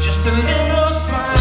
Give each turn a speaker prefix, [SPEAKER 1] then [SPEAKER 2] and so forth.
[SPEAKER 1] just a little smile.